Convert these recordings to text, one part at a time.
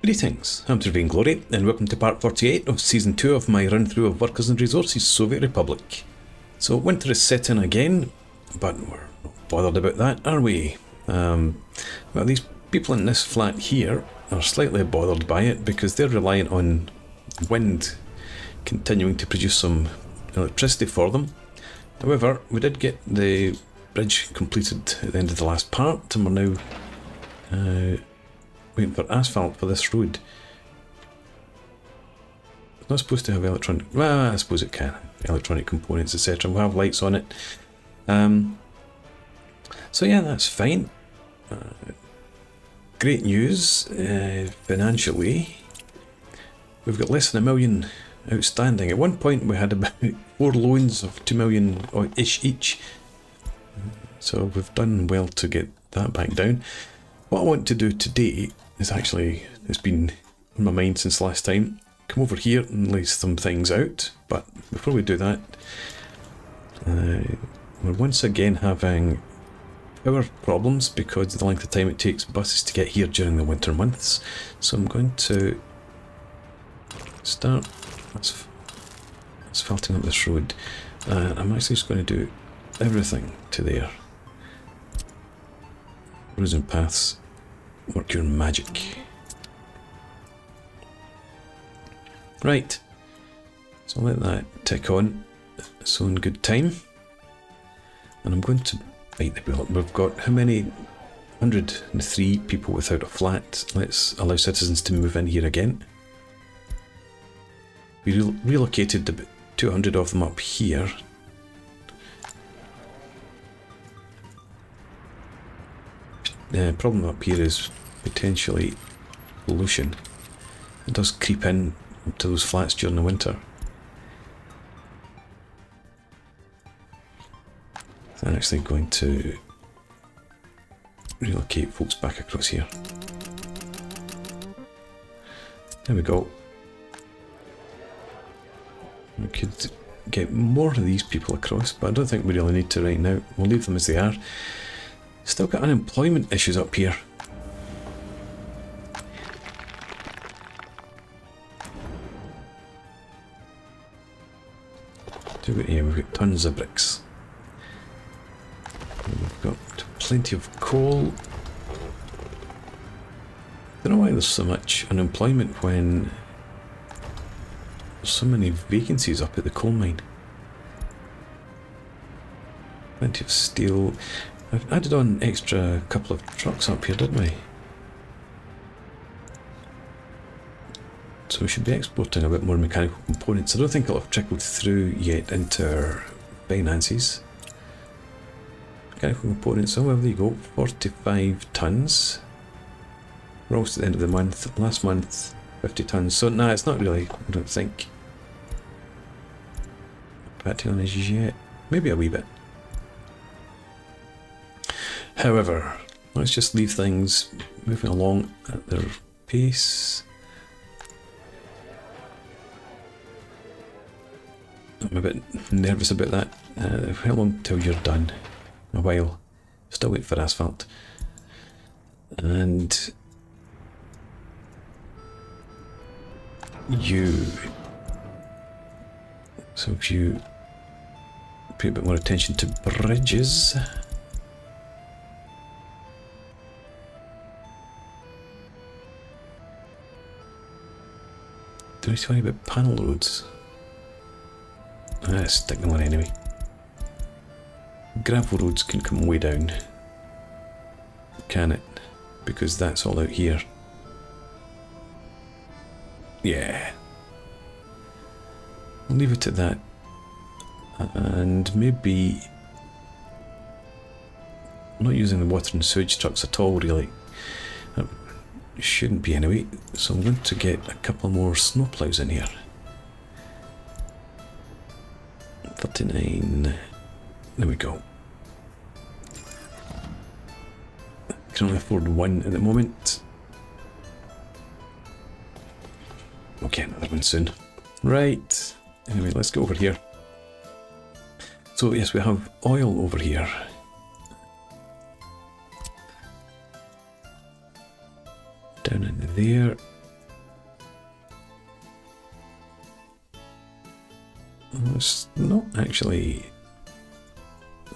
Greetings, I'm Sir Vainglory, and welcome to part 48 of season 2 of my run through of Workers and Resources Soviet Republic. So, winter is set in again, but we're not bothered about that, are we? Um, well, these people in this flat here are slightly bothered by it because they're reliant on wind continuing to produce some electricity for them. However, we did get the bridge completed at the end of the last part, and we're now uh, waiting for asphalt for this road. It's not supposed to have electronic. Well, I suppose it can. Electronic components, etc. We'll have lights on it. Um, so yeah, that's fine. Uh, great news uh, financially. We've got less than a million outstanding. At one point, we had about four loans of two million ish each. So we've done well to get that back down. What I want to do today is actually, it's been on my mind since last time, come over here and lay some things out. But before we do that, uh, we're once again having power problems because of the length of time it takes buses to get here during the winter months. So I'm going to start asphalting up this road. Uh, I'm actually just going to do everything to there. Roads paths, work your magic. Right, so let that tick on. So in good time. And I'm going to bite the bullet. We've got how many? 103 people without a flat. Let's allow citizens to move in here again. We re relocated about 200 of them up here. The problem up here is potentially pollution. It does creep in to those flats during the winter. I'm actually going to relocate folks back across here. There we go. We could get more of these people across, but I don't think we really need to right now. We'll leave them as they are. Still got unemployment issues up here. Yeah, we've got tons of bricks. We've got plenty of coal. Don't know why there's so much unemployment when there's so many vacancies up at the coal mine. Plenty of steel. I've added on extra couple of trucks up here, didn't we? So we should be exporting a bit more mechanical components. I don't think it'll have trickled through yet into our finances. Mechanical components, oh well there you go, 45 tonnes. We're almost at the end of the month. Last month, 50 tonnes. So nah, it's not really, I don't think. Battalion is yet. Maybe a wee bit. However, let's just leave things moving along at their pace. I'm a bit nervous about that. Uh, how long till you're done? A while. Still wait for asphalt. And you. So if you pay a bit more attention to bridges. Do we see any about panel roads? Ah, Let's stick them on anyway. Gravel roads can come way down. Can it? Because that's all out here. Yeah. I'll leave it at that. And maybe... I'm not using the water and sewage trucks at all, really. Shouldn't be anyway. So I'm going to get a couple more snowplows in here. 39. There we go. I Can only afford one at the moment. Okay, another one soon. Right. Anyway, let's go over here. So yes, we have oil over here. there. Oh, it's not actually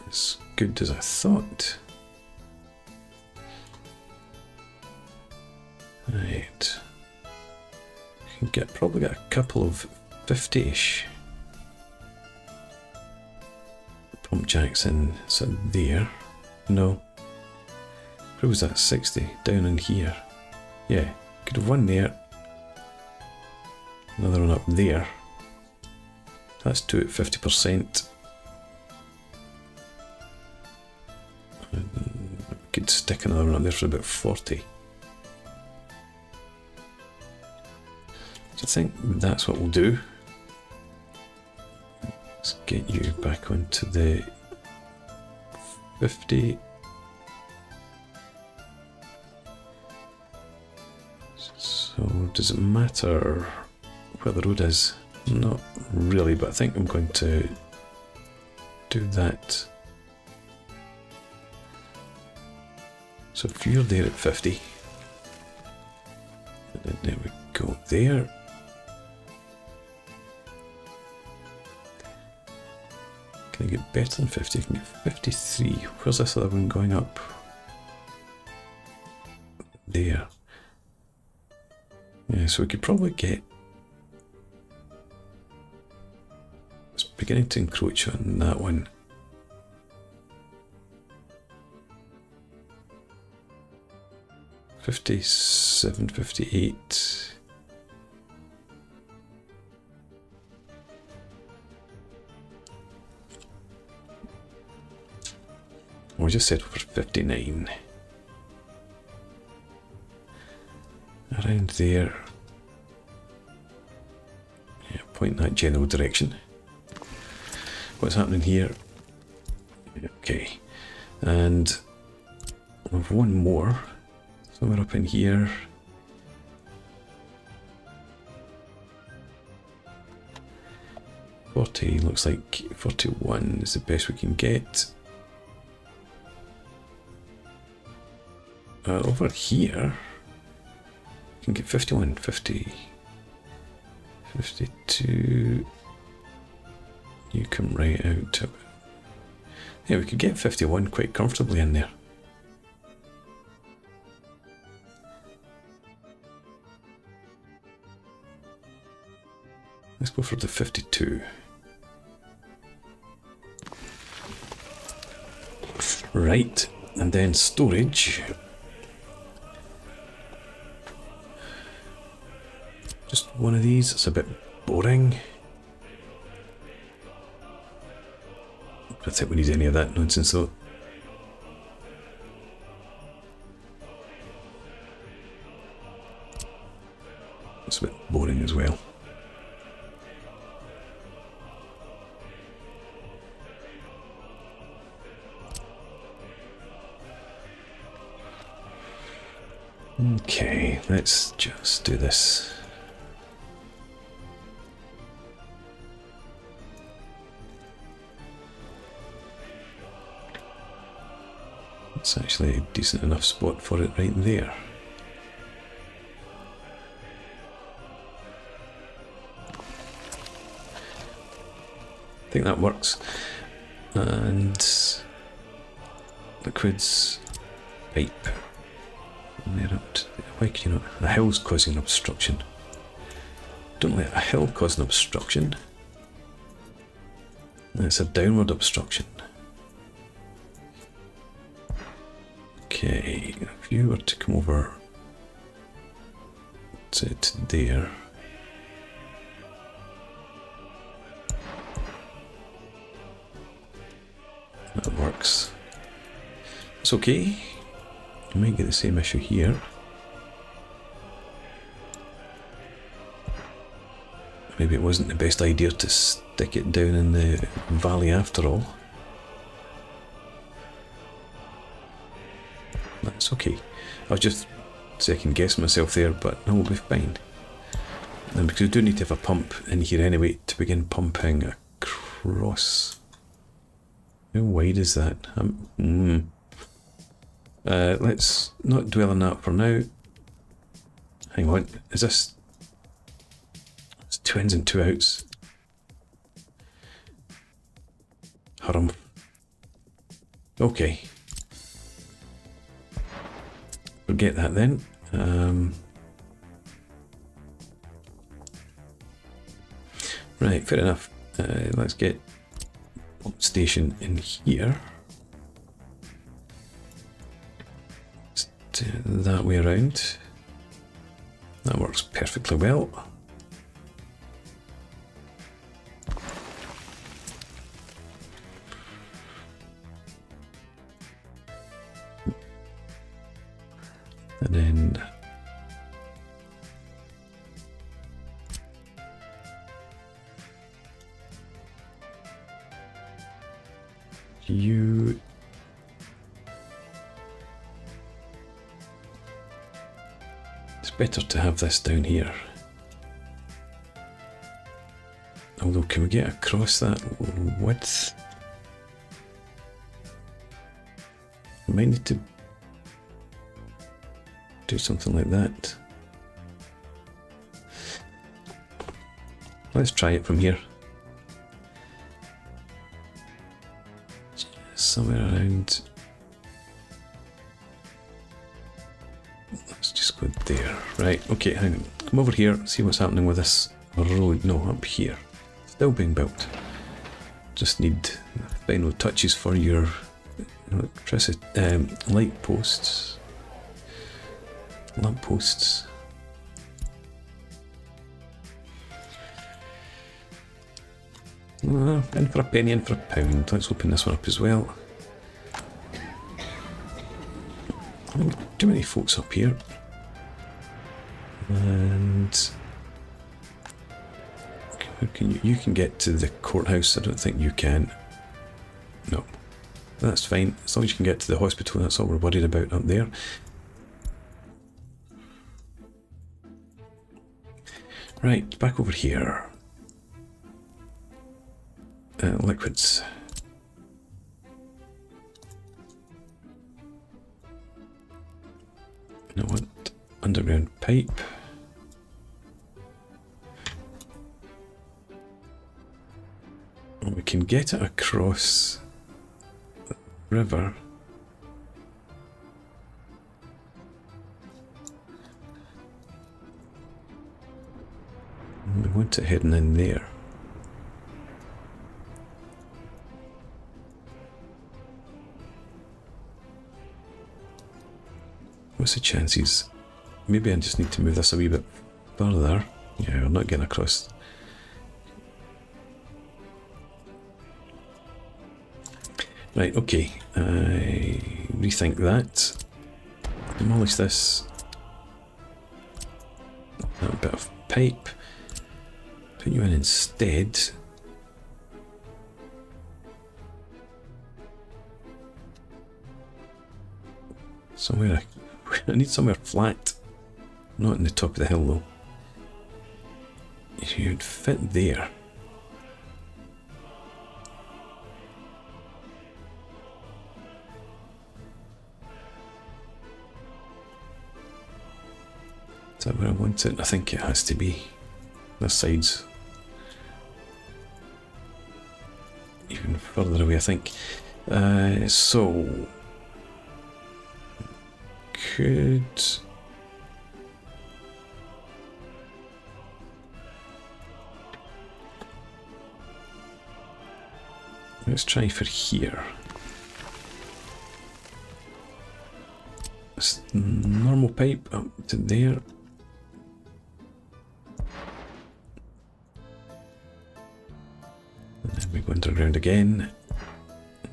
as good as I thought. Right. Can get probably get a couple of 50-ish pump jacks in so there. No. Where was that 60? Down in here. Yeah one there. Another one up there. That's two at 50%. Could stick another one up there for about 40. So I think that's what we'll do. Let's get you back onto the 50. Does it matter where the road is? Not really, but I think I'm going to do that. So if you're there at 50, and there we go there. Can I get better than 50? I can get 53. Where's this other one going up? Yeah, so we could probably get It's beginning to encroach on that one. Fifty-seven, fifty-eight. We just settled for fifty-nine. Around there. Point in that general direction what's happening here. Okay, and we've one more somewhere up in here. Forty looks like forty-one is the best we can get. Uh, over here, we can get 51, 50, 52. You come right out to it. Yeah, we could get 51 quite comfortably in there. Let's go for the 52. Right, and then storage. One of these, it's a bit boring. I don't think we need any of that nonsense though. It's a bit boring as well. Okay, let's just do this. It's actually a decent enough spot for it right there. I think that works. And liquids pipe. Why can you not? The hill's causing an obstruction. Don't let a hill cause an obstruction. It's a downward obstruction. Okay, if you were to come over to, to there. That works. It's okay. You might get the same issue here. Maybe it wasn't the best idea to stick it down in the valley after all. That's okay. I was just second guessing myself there, but no, we'll be fine. And because we do need to have a pump in here anyway to begin pumping across. How wide is that? Um, mm. uh, let's not dwell on that for now. Hang on, is this... It's two ins and two outs. Harum. Okay. Forget that then. Um, right, fair enough. Uh, let's get pump station in here. Just that way around. That works perfectly well. Then you it's better to have this down here. Although can we get across that width? We might need to do something like that let's try it from here somewhere around. Let's just go there. Right, okay, hang on. Come over here, see what's happening with this road. No, up here. Still being built. Just need final touches for your electricity um, light posts. Lamp posts. Uh, in for a penny, in for a pound. Let's open this one up as well. Too many folks up here. And can you, you can get to the courthouse. I don't think you can. No, that's fine. As long as you can get to the hospital, that's all we're worried about up there. Right, back over here. Uh, liquids. You know what? Underground pipe. And we can get it across the river. It heading in there. What's the chances? Maybe I just need to move this a wee bit further. Yeah, we're not getting across. Right, okay. I rethink that. Demolish this. A bit of pipe. Put you in instead. Somewhere I need somewhere flat. Not in the top of the hill though. You'd fit there. Is that where I want it? I think it has to be. The sides. Further away, I think. Uh, so, could... Let's try for here. This normal pipe up to there. Go underground again.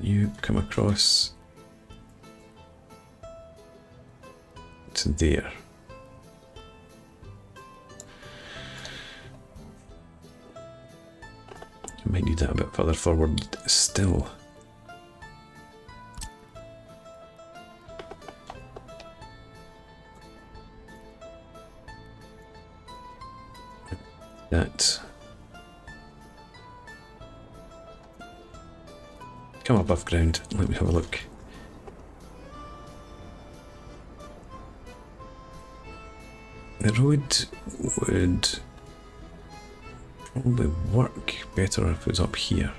You come across to there. You might need that a bit further forward still. Above ground, let me have a look. The road would probably work better if it was up here.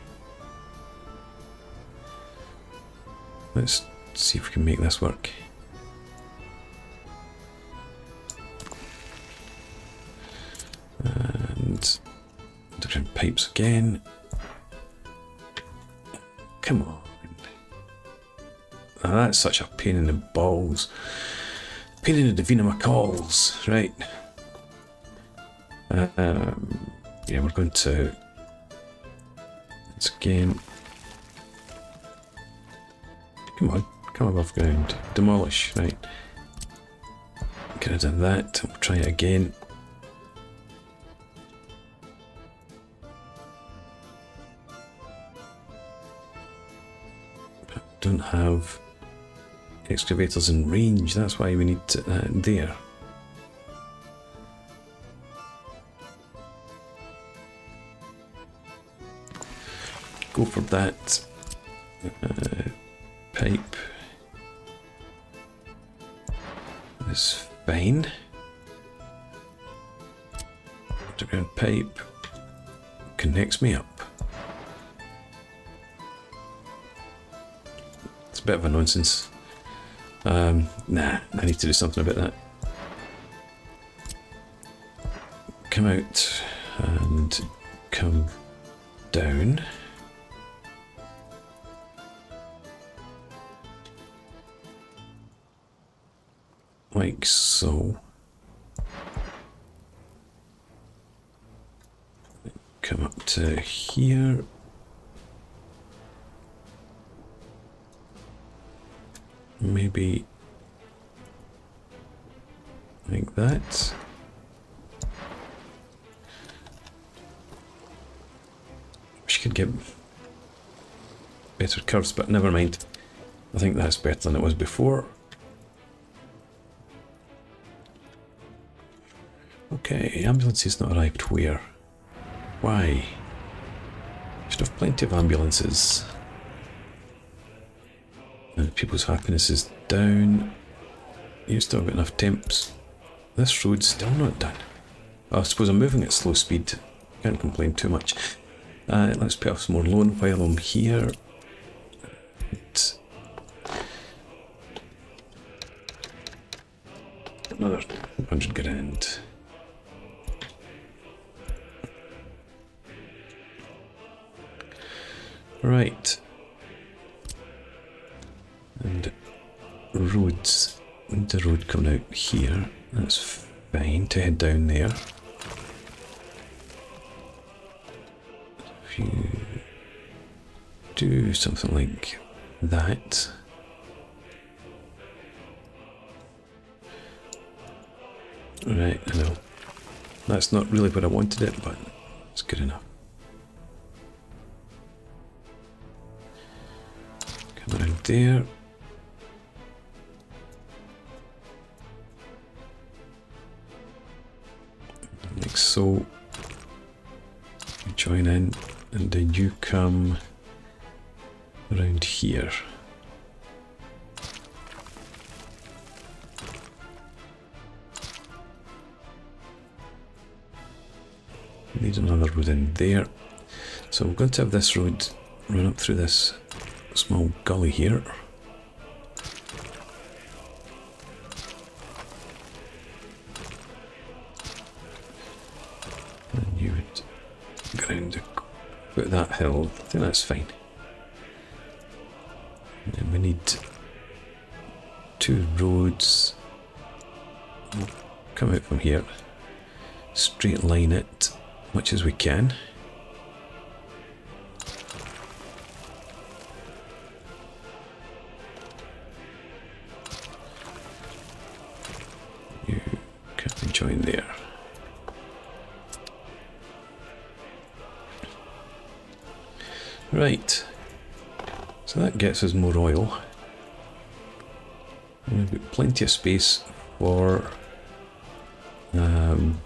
Let's see if we can make this work. And different pipes again. Come on. That's such a pain in the balls. Pain in the Davina McCalls. Right. Um, yeah, we're going to... Once again... Come on, come above ground. Demolish, right. Could have done that. We'll try it again. Don't have excavators in range, that's why we need to, uh, there. Go for that. Uh, pipe. Is fine. Underground pipe connects me up. It's a bit of a nonsense. Um, nah, I need to do something about that. Come out and come down. Like so. Come up to here. Maybe like that. Wish could get better curves, but never mind. I think that's better than it was before. Okay, ambulance is not arrived where? Why? Should have plenty of ambulances. People's happiness is down. You've still got enough temps. This road's still not done. I suppose I'm moving at slow speed. Can't complain too much. Uh, let's put off some more loan while I'm here. Another 100 grand. Right. And roads. The road coming out here. That's fine to head down there. If you do something like that. Right, I know. That's not really what I wanted it, but it's good enough. Come there. So. You join in, and then you come around here. Need another road in there. So we're going to have this road run up through this small gully here. I think that's fine. And we need two roads. Come out from here. Straight line it much as we can. You can join there. Right. So that gets us more oil. And we've got plenty of space for um,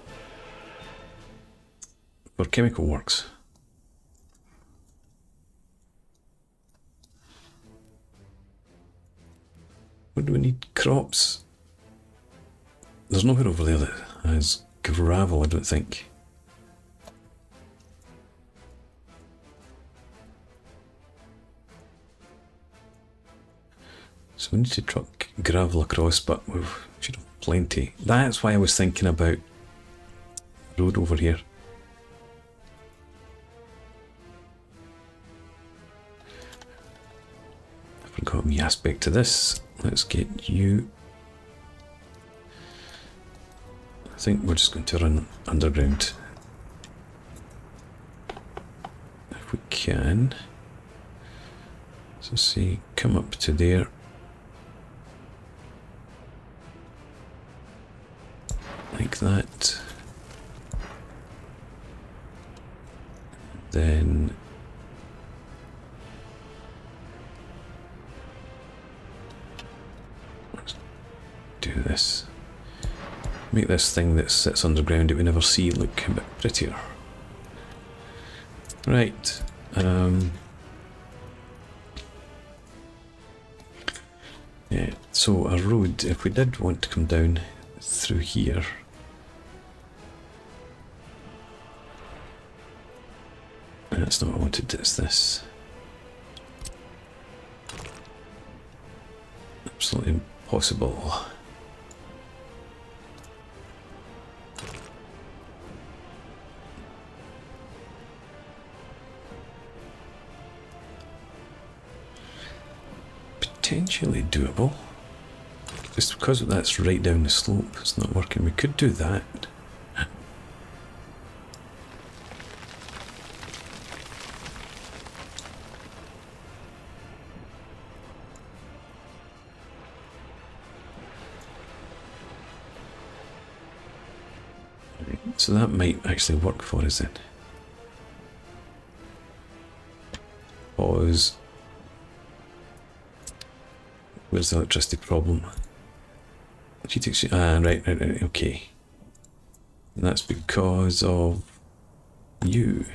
for chemical works. What do we need? Crops? There's nowhere over there that has gravel, I don't think. So we need to truck gravel across, but we should have plenty. That's why I was thinking about road over here. I forgot the aspect to this. Let's get you. I think we're just going to run underground. If we can. So see, come up to there. Like that. Then let's do this. Make this thing that sits underground that we never see look a bit prettier. Right. Um, yeah, so a road, if we did want to come down through here, that's not what I wanted, it's this. Absolutely impossible. Potentially doable. Just because that's right down the slope, it's not working. We could do that. So that might actually work for us then. Pause. Where's the electricity problem? GTX, ah, right, right, right, okay. And that's because of you.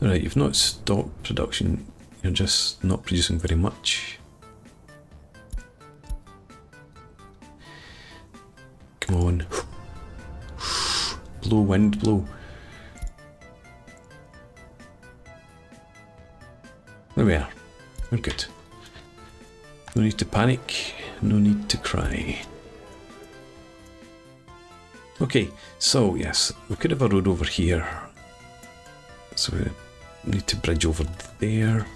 Alright, you've not stopped production, you're just not producing very much. Blow, wind, blow. There we are. We're good. No need to panic, no need to cry. Okay, so yes, we could have a road over here. So we need to bridge over there.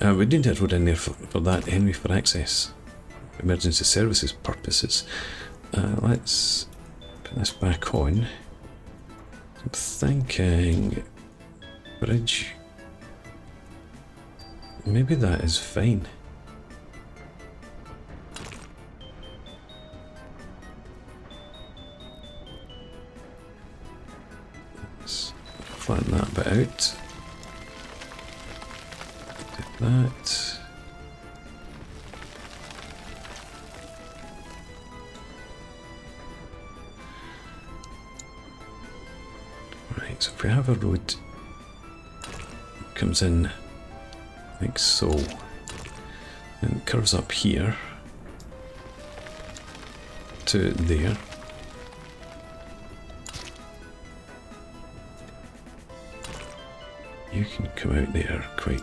Uh, we need a road in there for, for that anyway, for access. Emergency services purposes. Uh, let's put this back on. I'm thinking bridge. Maybe that is fine. Let's flatten that bit out. Do that. We have a road comes in like so and curves up here to there. You can come out there quite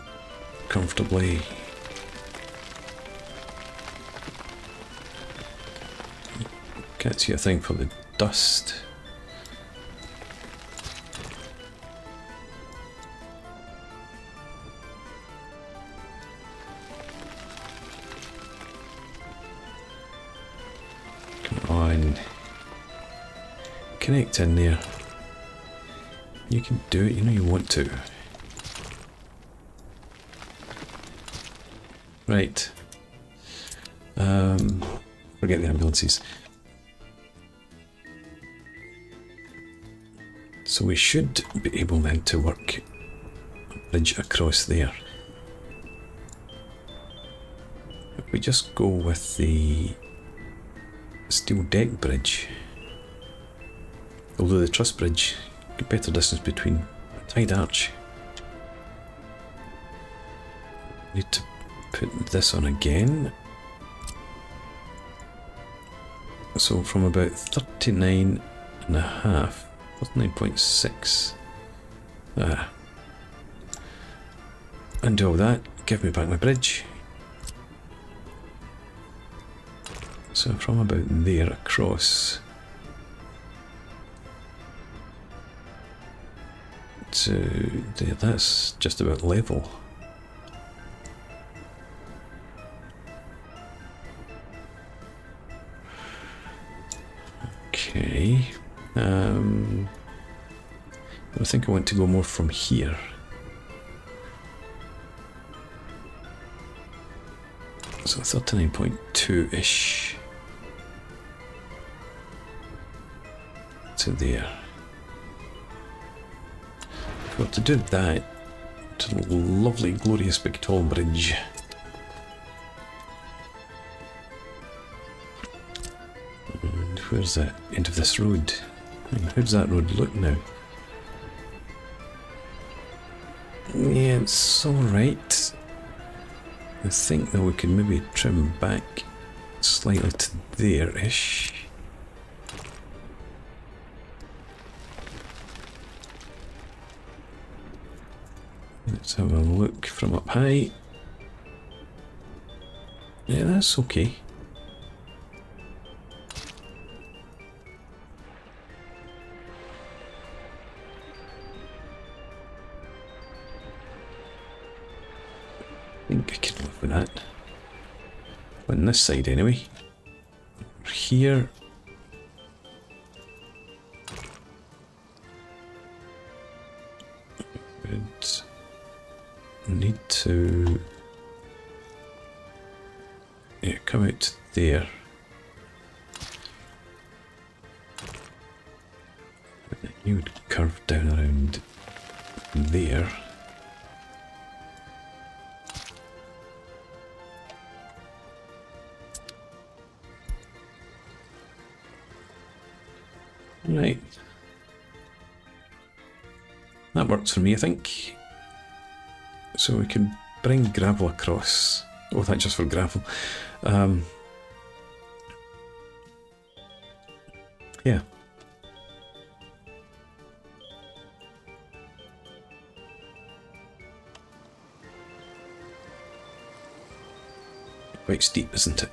comfortably. Can't see a thing for the dust connect in there. You can do it, you know you want to. Right. Um, forget the ambulances. So we should be able then to work a bridge across there. If we just go with the steel deck bridge, although the truss bridge, better distance between tide arch. Need to put this on again. So from about 39 and a half, 39.6. Ah. Undo all that, give me back my bridge. So from about there across there, that's just about level. Okay. Um, I think I want to go more from here. So 39.2-ish to there. Got to do that to the lovely, glorious big tall bridge. And where's the end of this road? How does that road look now? Yeah, it's alright. I think that we can maybe trim back slightly to there-ish. Let's have a look from up high. Yeah, that's okay. I think I can live with that. On this side anyway. Here. To yeah, come out there. You would curve down around there. Right. That works for me, I think. So we can bring gravel across. Oh, that's just for gravel. Um, yeah. Quite steep, isn't it?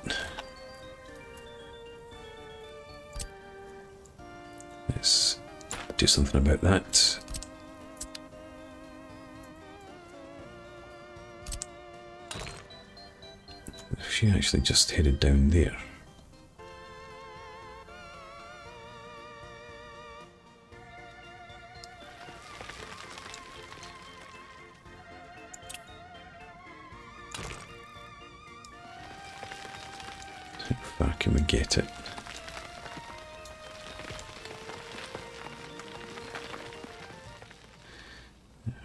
Let's do something about that. She actually just headed down there. How far can we get it?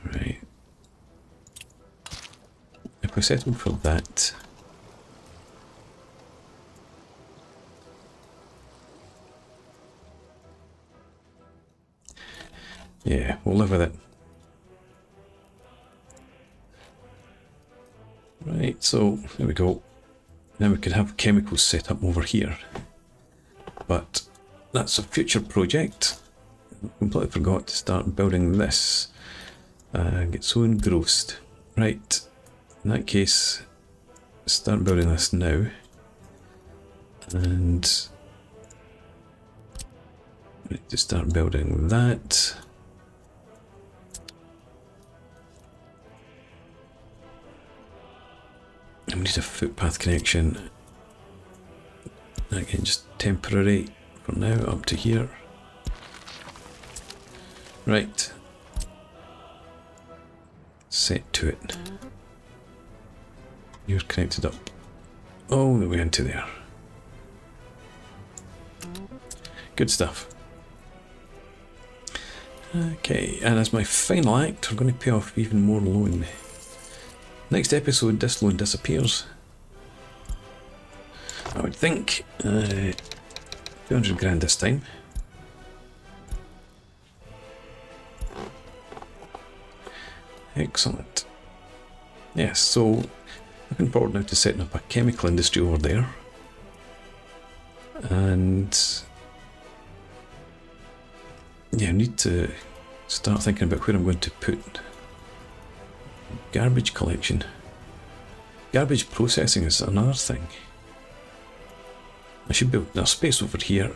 Right. If we settled for that, With it. Right, so there we go. Now we could have chemicals set up over here. But that's a future project. I completely forgot to start building this. Uh, get so engrossed. Right, in that case, start building this now. And to start building that. Need a footpath connection. Again, just temporary for now, up to here. Right. Set to it. You're connected up all the way into there. Good stuff. Okay, and as my final act, we're going to pay off even more loan. Next episode, this loan disappears. I would think uh, 200 grand this time. Excellent. Yes, so looking forward now to setting up a chemical industry over there. And yeah, I need to start thinking about where I'm going to put garbage collection. Garbage processing is another thing. I should build a space over here.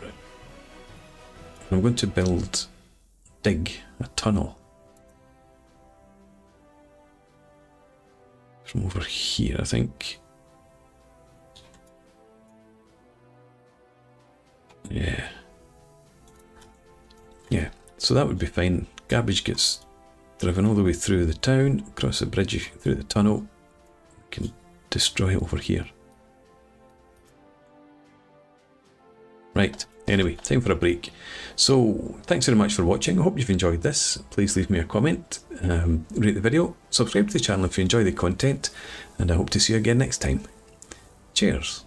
I'm going to build, dig a tunnel. From over here, I think. Yeah. Yeah, so that would be fine. Garbage gets driven all the way through the town, across the bridge, through the tunnel. Can destroy it over here. Right, anyway, time for a break. So, thanks very much for watching. I hope you've enjoyed this. Please leave me a comment, um, rate the video, subscribe to the channel if you enjoy the content, and I hope to see you again next time. Cheers.